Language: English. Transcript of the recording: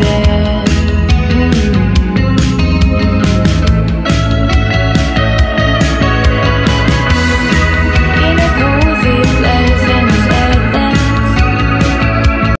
There.